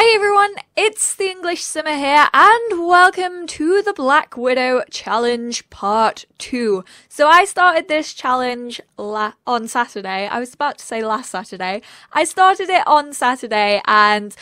Hi everyone, it's the English Simmer here, and welcome to the Black Widow Challenge Part 2. So I started this challenge on Saturday. I was about to say last Saturday. I started it on Saturday, and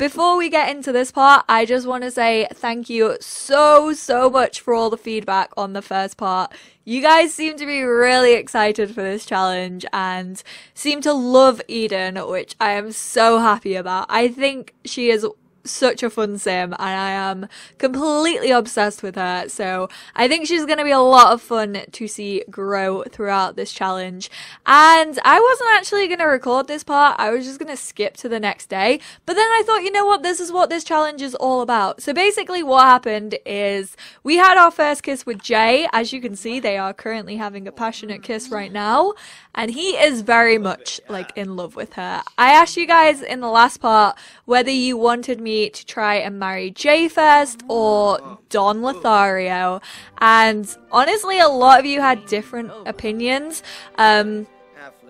before we get into this part, I just want to say thank you so, so much for all the feedback on the first part. You guys seem to be really excited for this challenge and seem to love Eden, which I am so happy about. I think she is such a fun sim and I am completely obsessed with her. So I think she's going to be a lot of fun to see grow throughout this challenge. And I wasn't actually going to record this part. I was just going to skip to the next day. But then I thought, you know what? This is what this challenge is all about. So basically what happened is we had our first kiss with Jay. As you can see, they are currently having a passionate kiss right now. And he is very much like in love with her. I asked you guys in the last part whether you wanted me me to try and marry Jay first or Don Lothario. And honestly, a lot of you had different opinions. Um,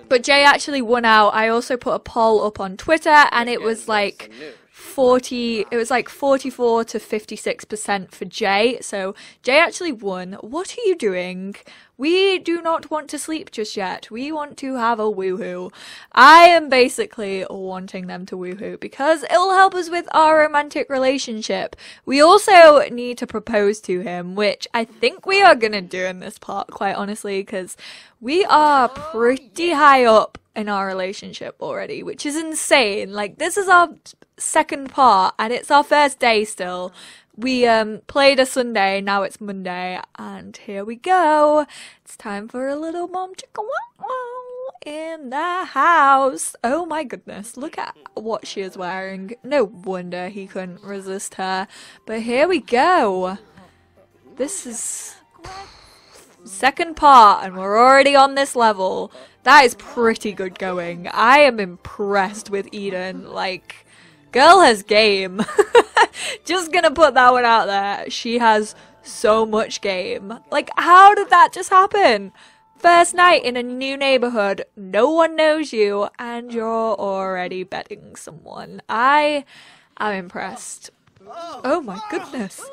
but Jay actually won out. I also put a poll up on Twitter and it was like 40 it was like 44 to 56% for Jay. So Jay actually won. What are you doing? We do not want to sleep just yet. We want to have a woohoo. I am basically wanting them to woohoo because it'll help us with our romantic relationship. We also need to propose to him, which I think we are gonna do in this part, quite honestly, because we are oh, pretty high up in our relationship already, which is insane. Like, this is our second part, and it's our first day still we um played a Sunday, now it's Monday, and here we go. It's time for a little mom chicka wow in the house. Oh my goodness, look at what she is wearing. No wonder he couldn't resist her. But here we go. This is second part, and we're already on this level. That is pretty good going. I am impressed with Eden. Like, girl has game. just gonna put that one out there. She has so much game. Like, how did that just happen? First night in a new neighborhood, no one knows you, and you're already betting someone. I am impressed. Oh my goodness.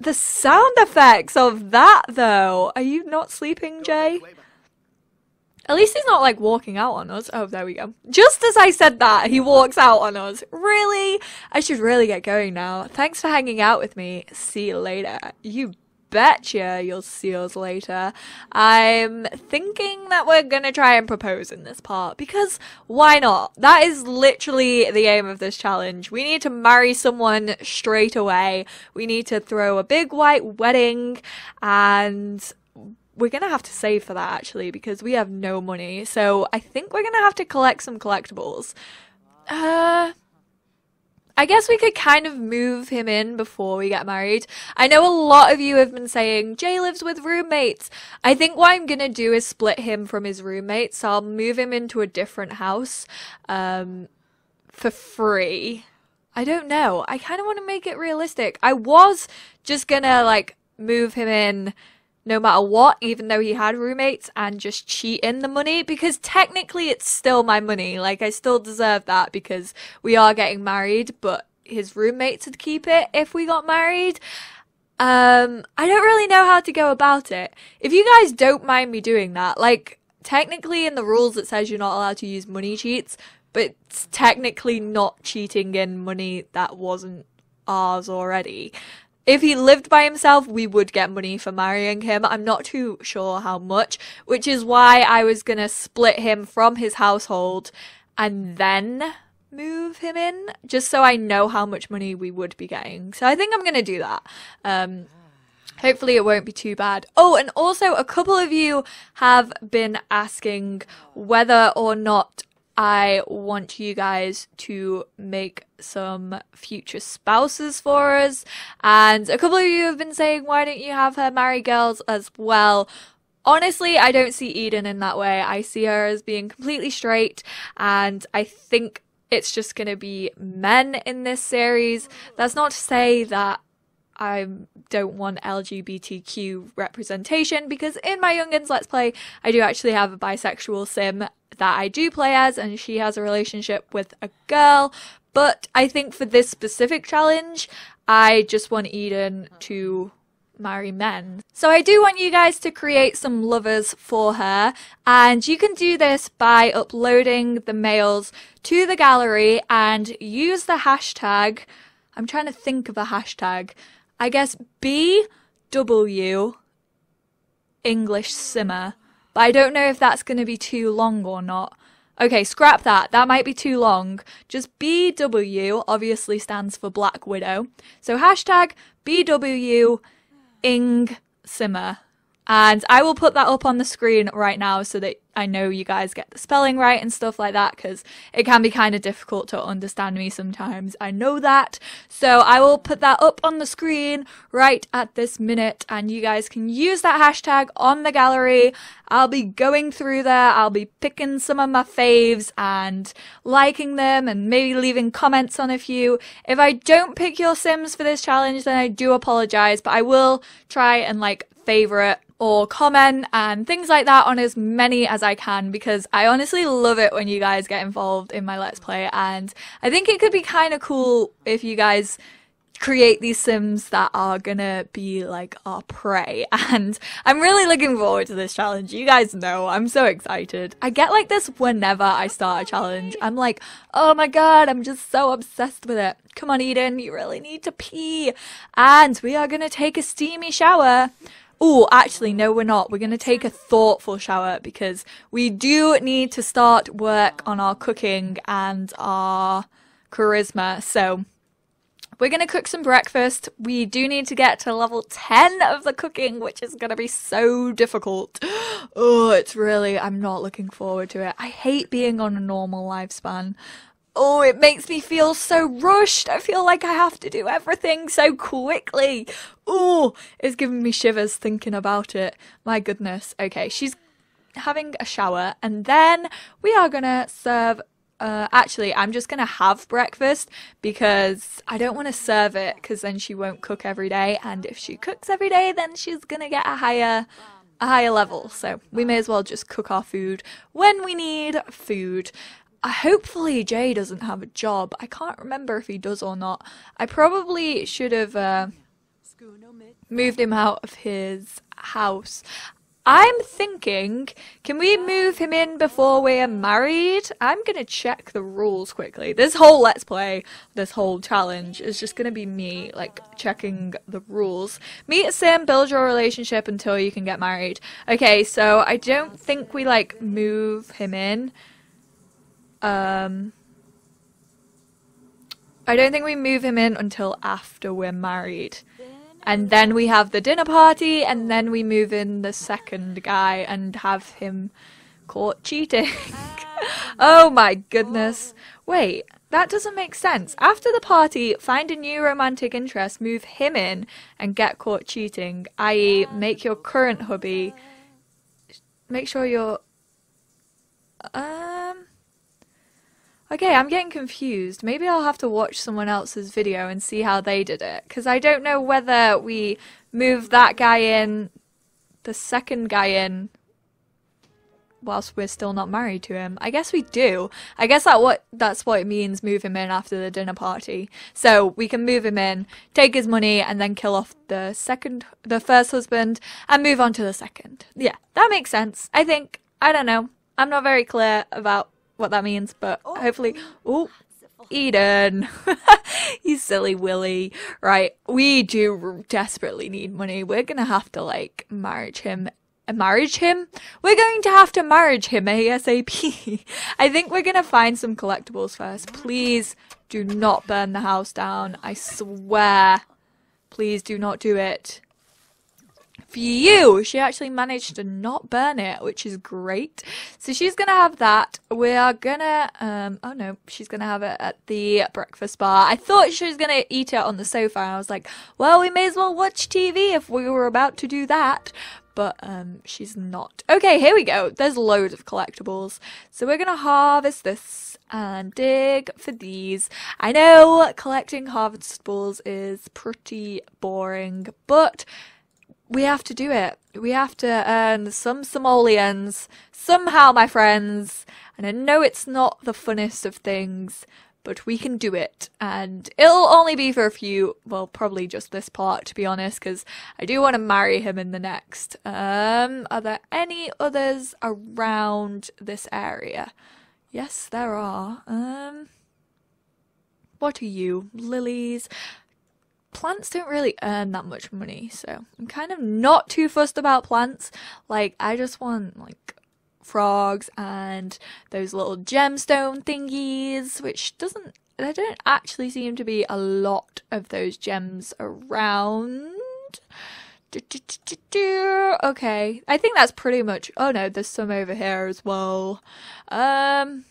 The sound effects of that, though. Are you not sleeping, Jay? At least he's not like walking out on us. Oh, there we go. Just as I said that, he walks out on us. Really? I should really get going now. Thanks for hanging out with me. See you later. You betcha you'll see us later. I'm thinking that we're gonna try and propose in this part because why not? That is literally the aim of this challenge. We need to marry someone straight away. We need to throw a big white wedding and we're gonna have to save for that actually because we have no money. So I think we're gonna have to collect some collectibles. Uh, I guess we could kind of move him in before we get married. I know a lot of you have been saying Jay lives with roommates. I think what I'm gonna do is split him from his roommates. So I'll move him into a different house, um, for free. I don't know. I kind of want to make it realistic. I was just gonna like move him in no matter what, even though he had roommates, and just cheat in the money because technically it's still my money. Like, I still deserve that because we are getting married, but his roommates would keep it if we got married. Um, I don't really know how to go about it. If you guys don't mind me doing that, like, technically in the rules it says you're not allowed to use money cheats, but it's technically not cheating in money that wasn't ours already if he lived by himself, we would get money for marrying him. I'm not too sure how much, which is why I was gonna split him from his household and then move him in, just so I know how much money we would be getting. So I think I'm gonna do that. Um, hopefully it won't be too bad. Oh, and also a couple of you have been asking whether or not I want you guys to make some future spouses for us. And a couple of you have been saying, why don't you have her marry girls as well? Honestly, I don't see Eden in that way. I see her as being completely straight, and I think it's just going to be men in this series. That's not to say that I don't want LGBTQ representation because in my Youngins Let's Play, I do actually have a bisexual sim that I do play as, and she has a relationship with a girl. But I think for this specific challenge, I just want Eden to marry men. So I do want you guys to create some lovers for her and you can do this by uploading the males to the gallery and use the hashtag I'm trying to think of a hashtag. I guess BW English simmer. But I don't know if that's going to be too long or not. Okay, scrap that. That might be too long. Just BW obviously stands for Black Widow. So hashtag BW Eng Simmer. And I will put that up on the screen right now so that I know you guys get the spelling right and stuff like that because it can be kind of difficult to understand me sometimes. I know that. So I will put that up on the screen right at this minute and you guys can use that hashtag on the gallery. I'll be going through there. I'll be picking some of my faves and liking them and maybe leaving comments on a few. If I don't pick your Sims for this challenge, then I do apologize, but I will try and like favorite or comment and things like that on as many as I can because I honestly love it when you guys get involved in my Let's Play and I think it could be kind of cool if you guys create these sims that are gonna be like our prey and I'm really looking forward to this challenge. You guys know I'm so excited. I get like this whenever I start a challenge. I'm like, oh my god, I'm just so obsessed with it. Come on Eden, you really need to pee. And we are gonna take a steamy shower. Oh, actually, no, we're not. We're going to take a thoughtful shower because we do need to start work on our cooking and our charisma. So we're going to cook some breakfast. We do need to get to level 10 of the cooking, which is going to be so difficult. Oh, it's really, I'm not looking forward to it. I hate being on a normal lifespan. Oh, it makes me feel so rushed. I feel like I have to do everything so quickly. Oh, it's giving me shivers thinking about it. My goodness. Okay, she's having a shower and then we are gonna serve uh, actually, I'm just gonna have breakfast because I don't want to serve it because then she won't cook every day, and if she cooks every day, then she's gonna get a higher, a higher level. So we may as well just cook our food when we need food. Hopefully Jay doesn't have a job. I can't remember if he does or not. I probably should have uh, moved him out of his house. I'm thinking, can we move him in before we're married? I'm gonna check the rules quickly. This whole Let's Play, this whole challenge is just gonna be me, like, checking the rules. Meet a sim, build your relationship until you can get married. Okay, so I don't think we, like, move him in. Um, I don't think we move him in until after we're married. And then we have the dinner party, and then we move in the second guy and have him caught cheating. oh my goodness. Wait, that doesn't make sense. After the party, find a new romantic interest, move him in, and get caught cheating, i.e., make your current hubby. Make sure you're. Um. Okay, I'm getting confused. Maybe I'll have to watch someone else's video and see how they did it. Because I don't know whether we move that guy in, the second guy in, whilst we're still not married to him. I guess we do. I guess that what that's what it means move him in after the dinner party. So we can move him in, take his money, and then kill off the second the first husband and move on to the second. Yeah, that makes sense. I think. I don't know. I'm not very clear about what that means, but oh. hopefully. Oh, Eden, you silly Willy. Right, we do desperately need money. We're gonna have to like marriage him. Uh, marriage him? We're going to have to marriage him ASAP. I think we're gonna find some collectibles first. Please do not burn the house down. I swear. Please do not do it. Phew! She actually managed to not burn it, which is great. So she's gonna have that. We are gonna, um, oh no, she's gonna have it at the breakfast bar. I thought she was gonna eat it on the sofa, I was like, well, we may as well watch TV if we were about to do that. But, um, she's not. Okay, here we go. There's loads of collectibles. So we're gonna harvest this and dig for these. I know collecting harvestables is pretty boring, but we have to do it. We have to earn some simoleons somehow, my friends. And I know it's not the funnest of things, but we can do it. And it'll only be for a few, well, probably just this part, to be honest, because I do want to marry him in the next. Um, are there any others around this area? Yes, there are. Um, what are you? Lilies? Plants don't really earn that much money, so I'm kind of not too fussed about plants. Like, I just want, like, frogs and those little gemstone thingies, which doesn't, there don't actually seem to be a lot of those gems around. Okay, I think that's pretty much, oh no, there's some over here as well. Um,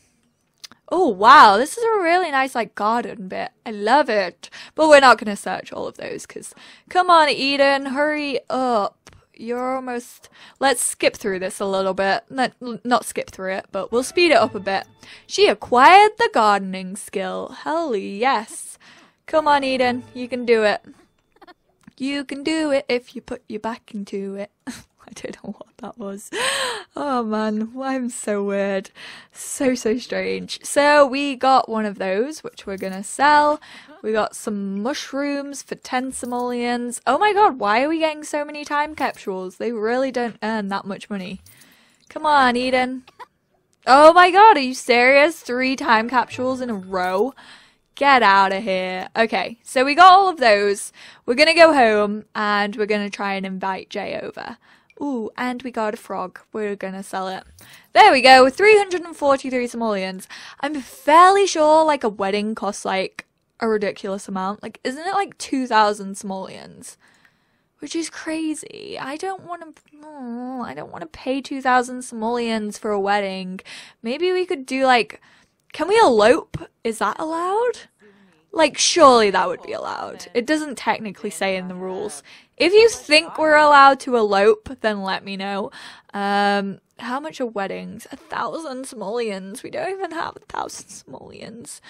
oh wow, this is a really nice like garden bit. I love it. But we're not going to search all of those because, come on Eden, hurry up you're almost... Let's skip through this a little bit. Not, not skip through it, but we'll speed it up a bit. She acquired the gardening skill. Hell yes. Come on, Eden. You can do it. You can do it if you put your back into it. I don't know what that was. Oh man, I'm so weird. So, so strange. So we got one of those, which we're gonna sell. We uh-huh. got some mushrooms for 10 simoleons. Oh my god, why are we getting so many time capsules? They really don't earn that much money. Come on, Eden. Oh my god, are you serious? Three time capsules in a row? Get out of here. Okay, so we got all of those. We're gonna go home and we're gonna try and invite Jay over. Ooh, and we got a frog. We're gonna sell it. There we go, 343 simoleons. I'm fairly sure like a wedding costs like a ridiculous amount. Like, isn't it like 2,000 simoleons? Which is crazy. I don't want to. I don't want to pay 2,000 simoleons for a wedding. Maybe we could do like. Can we elope? Is that allowed? Like, surely that would be allowed. It doesn't technically say in the rules. If you think we're allowed to elope, then let me know. Um, how much are weddings? A thousand simoleons. We don't even have a thousand simoleons.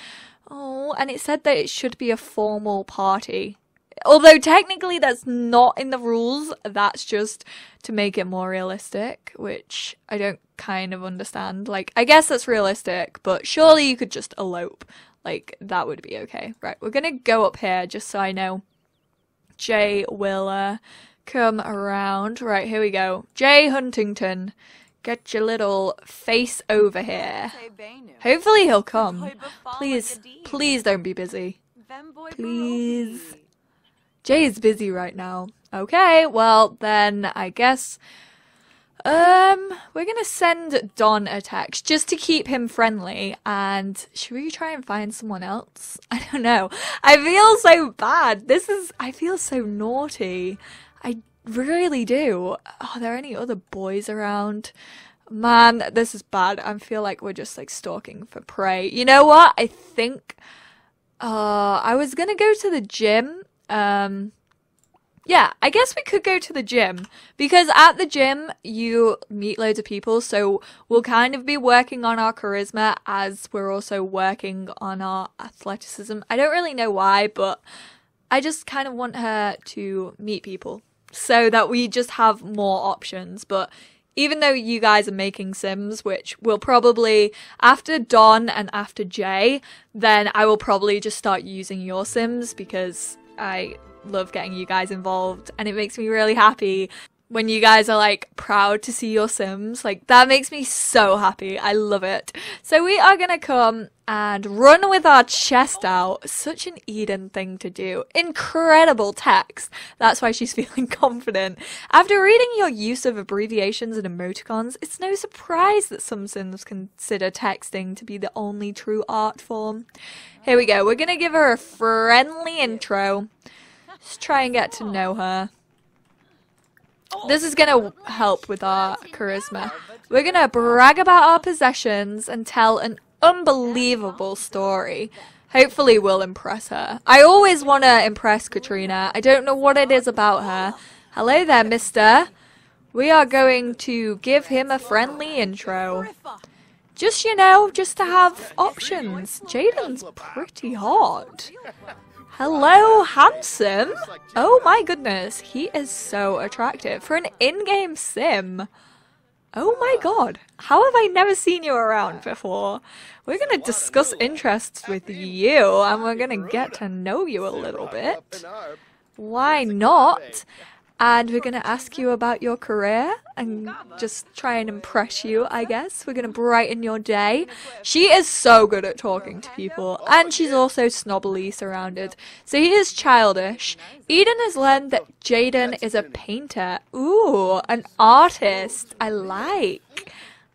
Oh, and it said that it should be a formal party. Although technically that's not in the rules, that's just to make it more realistic, which I don't kind of understand. Like, I guess that's realistic, but surely you could just elope. Like, that would be okay. Right, we're gonna go up here just so I know. Jay will uh, come around. Right, here we go. Jay Huntington, get your little face over here. Hopefully he'll come. Please, please don't be busy. Please. Jay is busy right now. Okay, well then I guess um, we're gonna send Don a text just to keep him friendly. And should we try and find someone else? I don't know. I feel so bad. This is. I feel so naughty. I really do. Are there any other boys around? Man, this is bad. I feel like we're just like stalking for prey. You know what? I think. Uh, I was gonna go to the gym. Um yeah, I guess we could go to the gym because at the gym you meet loads of people, so we'll kind of be working on our charisma as we're also working on our athleticism. I don't really know why, but I just kind of want her to meet people so that we just have more options. But even though you guys are making Sims, which will probably, after Don and after Jay, then I will probably just start using your Sims because I love getting you guys involved and it makes me really happy when you guys are like proud to see your Sims. Like that makes me so happy. I love it. So we are gonna come and run with our chest out. Such an Eden thing to do. Incredible text. That's why she's feeling confident. After reading your use of abbreviations and emoticons, it's no surprise that some Sims consider texting to be the only true art form. Here we go. We're gonna give her a friendly intro. Let's try and get to know her. Oh. This is gonna help with our charisma. We're gonna brag about our possessions and tell an unbelievable story. Hopefully we'll impress her. I always want to impress Katrina. I don't know what it is about her. Hello there, mister. We are going to give him a friendly intro. Just, you know, just to have options. Jaden's pretty hot. Hello, handsome! Oh my goodness, he is so attractive for an in-game sim. Oh my god, how have I never seen you around before? We're gonna discuss interests with you and we're gonna get to know you a little bit. Why not? And we're going to ask you about your career and just try and impress you, I guess. We're going to brighten your day. She is so good at talking to people, and she's also snobbily surrounded. So he is childish. Eden has learned that Jaden is a painter. Ooh, an artist. I like.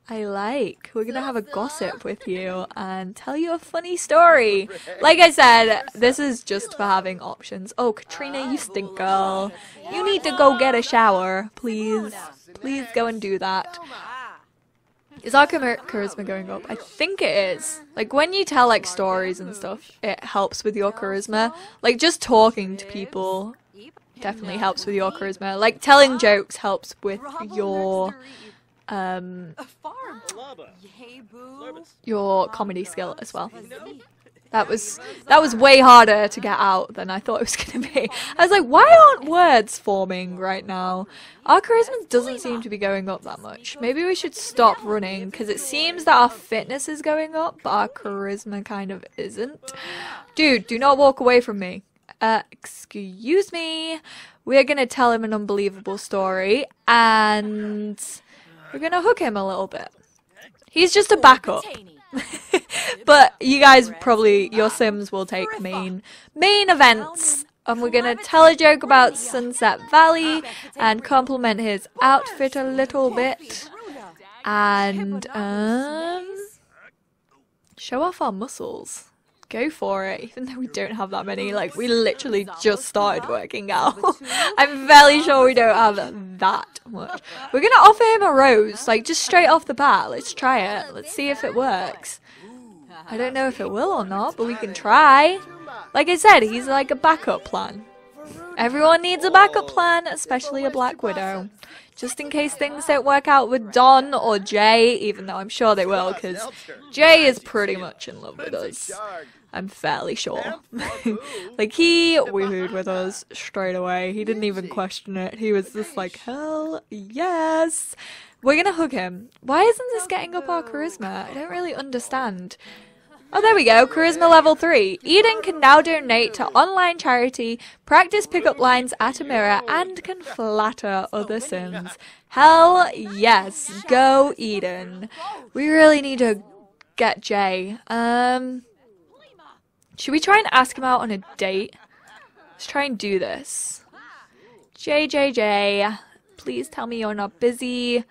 I like. We're gonna have a gossip with you and tell you a funny story. Like I said, this is just for having options. Oh, Katrina, you stink, girl. You need to go get a shower, please. Please go and do that. Is our charisma going up? I think it is. Like, when you tell, like, stories and stuff, it helps with your charisma. Like, just talking to people definitely helps with your charisma. Like, telling jokes helps with your um, your comedy skill as well. That was that was way harder to get out than I thought it was going to be. I was like, why aren't words forming right now? Our charisma doesn't seem to be going up that much. Maybe we should stop running because it seems that our fitness is going up, but our charisma kind of isn't. Dude, do not walk away from me. Uh, excuse me. We're going to tell him an unbelievable story and we're gonna hook him a little bit. He's just a backup. but you guys probably, your sims will take main, main events. And we're gonna tell a joke about Sunset Valley and compliment his outfit a little bit. And, um, show off our muscles go for it, even though we don't have that many. Like, we literally just started working out. I'm fairly sure we don't have that much. We're gonna offer him a rose, like, just straight off the bat. Let's try it. Let's see if it works. I don't know if it will or not, but we can try. Like I said, he's like a backup plan. Everyone needs a backup plan, especially a Black Widow. Just in case things don't work out with Don or Jay, even though I'm sure they will, because Jay is pretty much in love with us. I'm fairly sure. like, he woohooed with us straight away. He didn't even question it. He was just like, hell yes! We're gonna hug him. Why isn't this getting up our charisma? I don't really understand. Oh, there we go. Charisma level 3. Eden can now donate to online charity, practice pickup lines at a mirror, and can flatter other sims. Hell yes. Go, Eden. We really need to get Jay. Um, should we try and ask him out on a date? Let's try and do this. JJJ, please tell me you're not busy.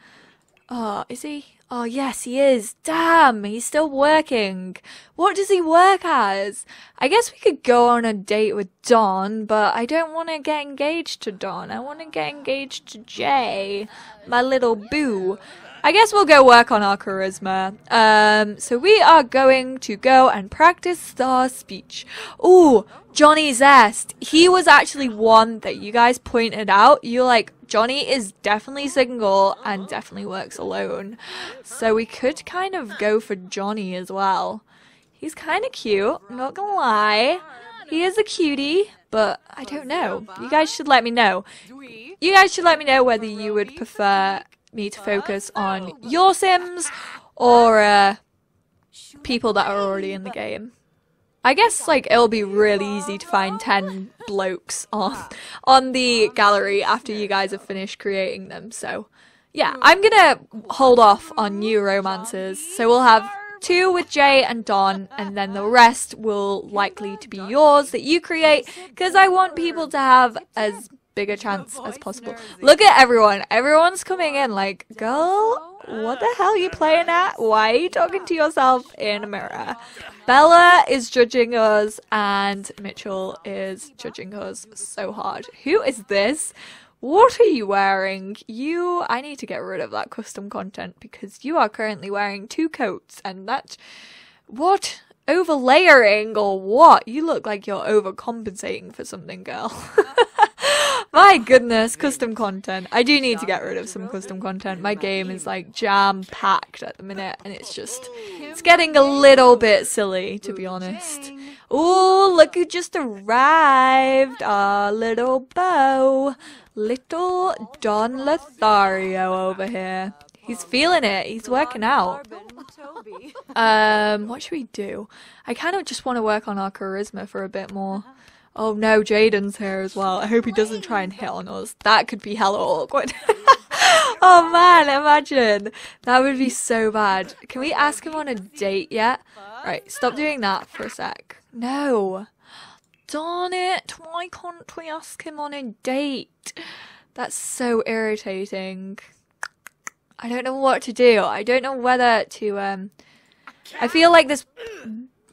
Oh, is he? Oh, yes, he is. Damn, he's still working. What does he work as? I guess we could go on a date with Don, but I don't want to get engaged to Don. I want to get engaged to Jay, my little boo. I guess we'll go work on our charisma. Um, so we are going to go and practice star speech. Ooh, Johnny Zest. He was actually one that you guys pointed out. You're like, Johnny is definitely single and definitely works alone. So we could kind of go for Johnny as well. He's kind of cute, not gonna lie. He is a cutie, but I don't know. You guys should let me know. You guys should let me know whether you would prefer me to focus on your Sims or uh, people that are already in the game. I guess like it'll be really easy to find 10 blokes on on the gallery after you guys have finished creating them. So, yeah, I'm going to hold off on new romances. So we'll have two with Jay and Don and then the rest will likely to be yours that you create because I want people to have as big a chance as possible. Look at everyone. Everyone's coming in like, girl, what the hell are you playing at? Why are you talking to yourself in a mirror? Bella is judging us and Mitchell is judging us so hard. Who is this? What are you wearing? You, I need to get rid of that custom content because you are currently wearing two coats and that, what? Overlayering or what? You look like you're overcompensating for something, girl. My goodness, custom content. I do need to get rid of some custom content. My game is like jam packed at the minute and it's just, it's getting a little bit silly to be honest. Oh, look who just arrived. Our little beau. Little Don Lothario over here. He's feeling it. He's working out. Um, what should we do? I kind of just want to work on our charisma for a bit more. Oh no, Jaden's here as well. I hope he doesn't try and hit on us. That could be hella awkward. oh man, imagine. That would be so bad. Can we ask him on a date yet? Right, stop doing that for a sec. No. Darn it. Why can't we ask him on a date? That's so irritating. I don't know what to do. I don't know whether to, um... I feel like this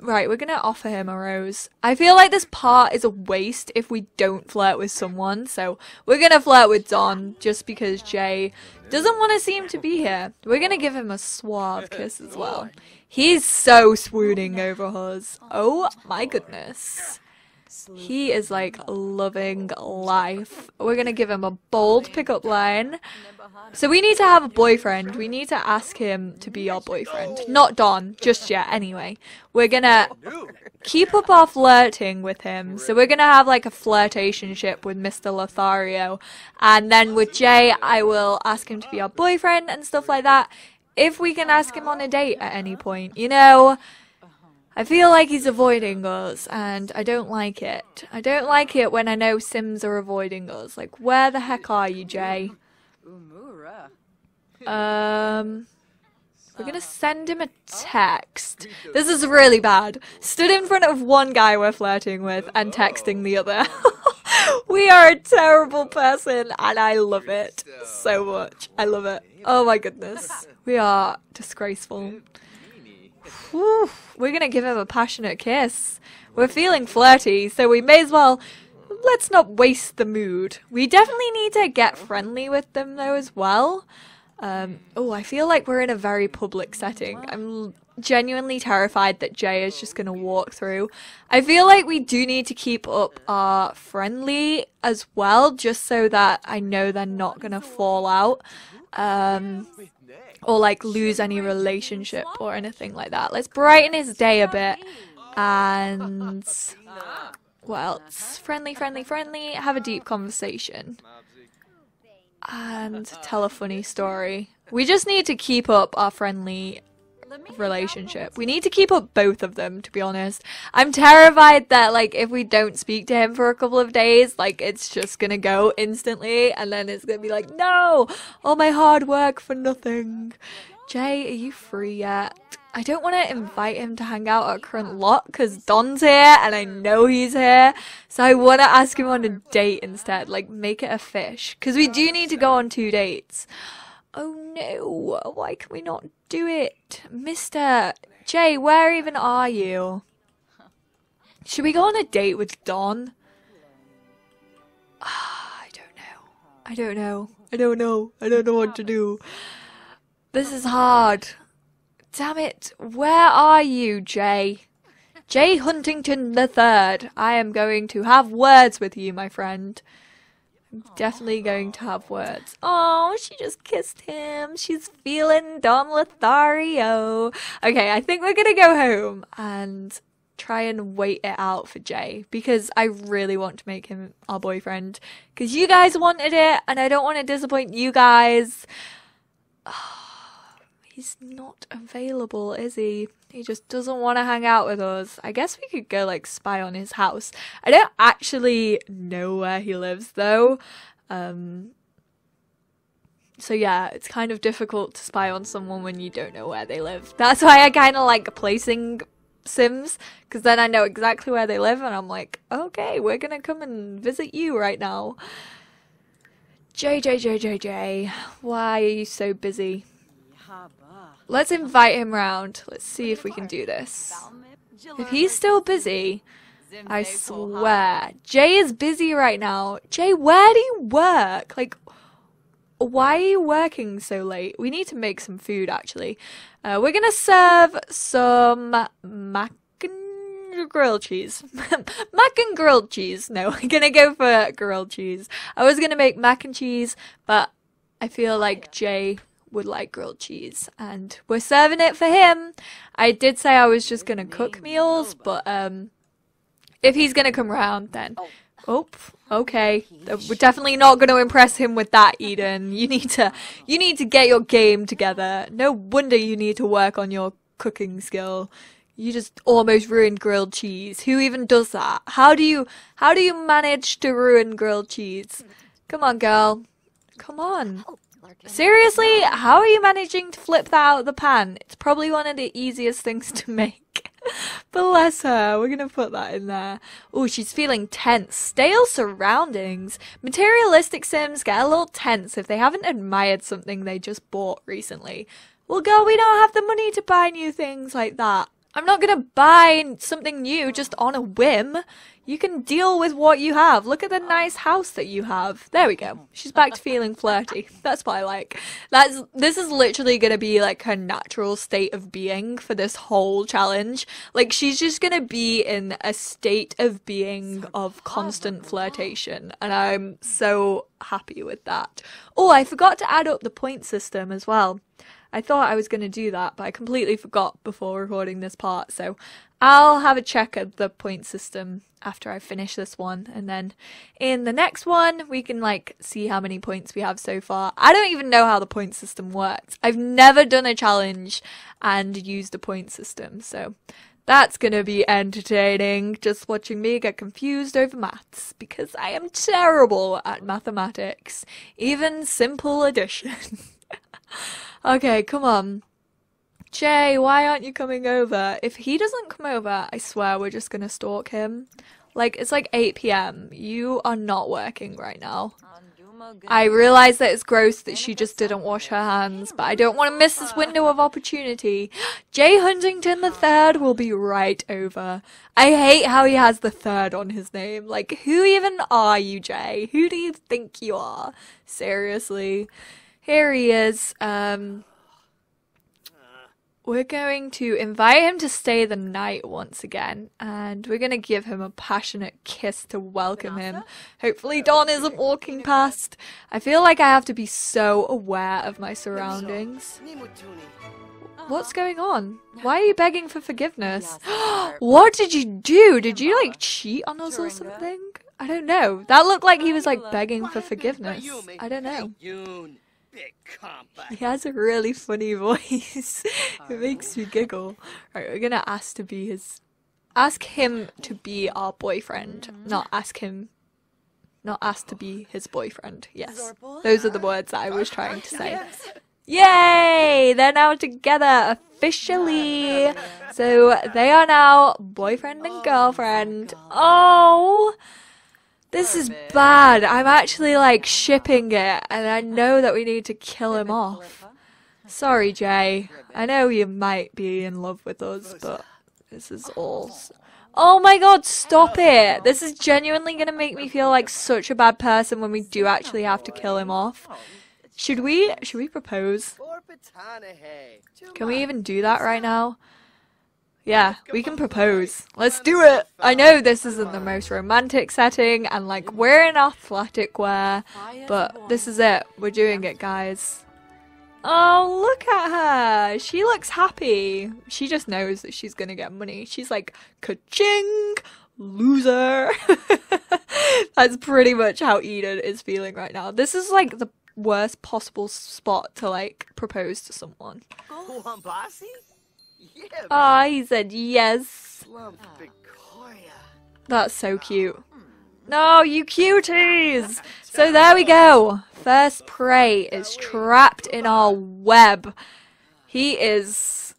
Right, we're gonna offer him a rose. I feel like this part is a waste if we don't flirt with someone, so we're gonna flirt with Don just because Jay doesn't want to seem to be here. We're gonna give him a suave kiss as well. He's so swooning over us. Oh my goodness. He is like loving life. We're gonna give him a bold pickup line. So we need to have a boyfriend. We need to ask him to be our boyfriend. Not Don, just yet, anyway. We're gonna keep up our flirting with him. So we're gonna have like a flirtationship with Mr. Lothario. And then with Jay, I will ask him to be our boyfriend and stuff like that. If we can ask him on a date at any point, you know? I feel like he's avoiding us, and I don't like it. I don't like it when I know Sims are avoiding us. Like, where the heck are you, Jay? Um, we're gonna send him a text. This is really bad. Stood in front of one guy we're flirting with and texting the other. we are a terrible person, and I love it so much. I love it. Oh my goodness. We are disgraceful. Whew, we're gonna give him a passionate kiss. We're feeling flirty, so we may as well. Let's not waste the mood. We definitely need to get friendly with them though as well. Um, oh, I feel like we're in a very public setting. I'm genuinely terrified that Jay is just gonna walk through. I feel like we do need to keep up our friendly as well, just so that I know they're not gonna fall out. Um, or like lose any relationship or anything like that. Let's brighten his day a bit and what else? friendly, friendly, friendly, have a deep conversation and tell a funny story. We just need to keep up our friendly relationship. We need to keep up both of them, to be honest. I'm terrified that, like, if we don't speak to him for a couple of days, like, it's just gonna go instantly, and then it's gonna be like, no! All my hard work for nothing. Jay, are you free yet? I don't want to invite him to hang out at current lot because Don's here and I know he's here. So I want to ask him on a date instead, like make it a fish. Because we do need to go on two dates. No, why can we not do it? Mr. Jay, where even are you? Should we go on a date with Don? I don't know. I don't know. I don't know. I don't know what to do. This is hard. Damn it. Where are you, Jay? Jay Huntington the Third. I am going to have words with you, my friend definitely going to have words. Oh, she just kissed him. She's feeling Don Lothario. Okay, I think we're gonna go home and try and wait it out for Jay because I really want to make him our boyfriend because you guys wanted it and I don't want to disappoint you guys. He's not available, is he? He just doesn't want to hang out with us. I guess we could go like spy on his house. I don't actually know where he lives though. Um, so yeah, it's kind of difficult to spy on someone when you don't know where they live. That's why I kind of like placing Sims because then I know exactly where they live and I'm like, okay, we're gonna come and visit you right now. JJJJJ, why are you so busy? Let's invite him round. Let's see if we can do this. If he's still busy, I swear. Jay is busy right now. Jay, where do you work? Like, why are you working so late? We need to make some food, actually. Uh, we're gonna serve some mac and grilled cheese. mac and grilled cheese. No, we're gonna go for grilled cheese. I was gonna make mac and cheese, but I feel like Jay would like grilled cheese and we're serving it for him. I did say I was just gonna cook meals, but um if he's gonna come round then Oh, okay. We're definitely not going to impress him with that, Eden. You need to, you need to get your game together. No wonder you need to work on your cooking skill. You just almost ruined grilled cheese. Who even does that? How do you, how do you manage to ruin grilled cheese? Come on, girl. Come on. Seriously, how are you managing to flip that out of the pan? It's probably one of the easiest things to make. Bless her. We're gonna put that in there. Oh, she's feeling tense. Stale surroundings. Materialistic Sims get a little tense if they haven't admired something they just bought recently. Well, girl, we don't have the money to buy new things like that. I'm not gonna buy something new just on a whim. You can deal with what you have. Look at the nice house that you have. There we go. She's back to feeling flirty. That's what I like. That's this is literally gonna be like her natural state of being for this whole challenge. Like she's just gonna be in a state of being of constant flirtation, and I'm so happy with that. Oh, I forgot to add up the point system as well. I thought I was going to do that, but I completely forgot before recording this part. So I'll have a check at the point system after I finish this one. And then in the next one, we can like see how many points we have so far. I don't even know how the point system works. I've never done a challenge and used a point system. So that's gonna be entertaining, just watching me get confused over maths, because I am terrible at mathematics, even simple addition. Okay, come on. Jay, why aren't you coming over? If he doesn't come over, I swear we're just gonna stalk him. Like, it's like 8 pm. You are not working right now. I realize that it's gross that she just didn't wash her hands, but I don't want to miss this window of opportunity. Jay Huntington the third will be right over. I hate how he has the third on his name. Like, who even are you, Jay? Who do you think you are? Seriously. Here he is. Um, we're going to invite him to stay the night once again, and we're going to give him a passionate kiss to welcome him. Hopefully, Don isn't walking past. I feel like I have to be so aware of my surroundings. What's going on? Why are you begging for forgiveness? what did you do? Did you like cheat on us or something? I don't know. That looked like he was like begging for forgiveness. I don't know. He has a really funny voice. it makes me giggle. Right, we're gonna ask to be his ask him to be our boyfriend, not ask him not ask to be his boyfriend. Yes. Those are the words that I was trying to say. Yay! They're now together officially. So they are now boyfriend and girlfriend. Oh! This is bad. I'm actually like shipping it, and I know that we need to kill him off. Sorry, Jay. I know you might be in love with us, but this is all. Oh, oh my god, stop it! This is genuinely gonna make me feel like such a bad person when we do actually have to kill him off. Should we, should we propose? Can we even do that right now? Yeah, we can propose. Let's do it! I know this isn't the most romantic setting, and like, we're in athletic wear, but this is it. We're doing it, guys. Oh, look at her! She looks happy. She just knows that she's gonna get money. She's like, ka-ching! Loser! That's pretty much how Eden is feeling right now. This is like the worst possible spot to like propose to someone. Ah, oh, he said yes. That's so cute. No, you cuties! So there we go. First prey is trapped in our web. He is...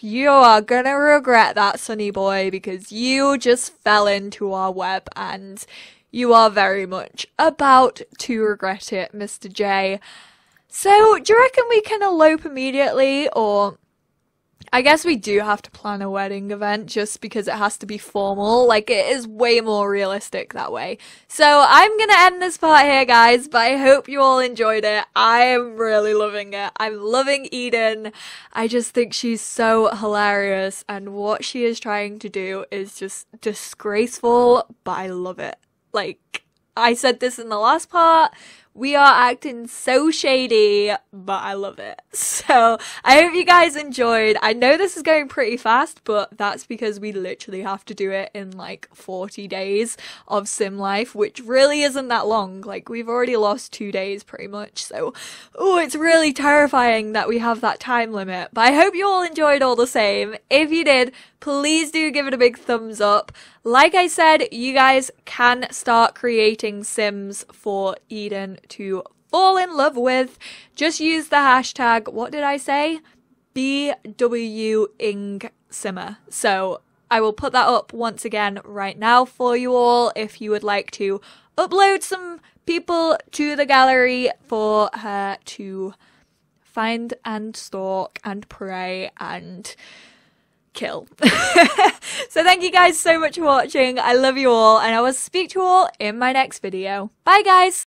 You are gonna regret that, Sunny Boy, because you just fell into our web and you are very much about to regret it, Mr. J. So, do you reckon we can elope immediately, or I guess we do have to plan a wedding event just because it has to be formal. Like, it is way more realistic that way. So, I'm gonna end this part here, guys, but I hope you all enjoyed it. I am really loving it. I'm loving Eden. I just think she's so hilarious, and what she is trying to do is just disgraceful, but I love it. Like, I said this in the last part We are acting so shady, but I love it. So I hope you guys enjoyed. I know this is going pretty fast, but that's because we literally have to do it in like 40 days of sim life, which really isn't that long. Like we've already lost two days pretty much. So, oh, it's really terrifying that we have that time limit. But I hope you all enjoyed all the same. If you did, please do give it a big thumbs up. Like I said, you guys can start creating sims for Eden to fall in love with. Just use the hashtag, what did I say? BWEngSimmer. So I will put that up once again right now for you all if you would like to upload some people to the gallery for her to find and stalk and prey and kill. so thank you guys so much for watching. I love you all and I will speak to you all in my next video. Bye guys!